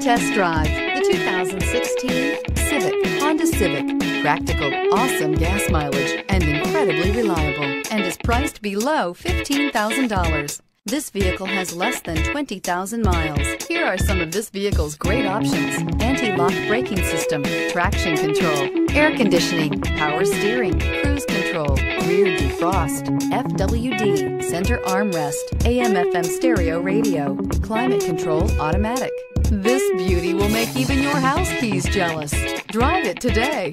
Test drive the 2016 Civic, Honda Civic. Practical, awesome gas mileage, and incredibly reliable, and is priced below $15,000. This vehicle has less than 20,000 miles. Here are some of this vehicle's great options. Anti-lock braking system, traction control, air conditioning, power steering, cruise control, rear defrost, FWD, center armrest, AM FM stereo radio, climate control automatic. This beauty will make even your house keys jealous. Drive it today.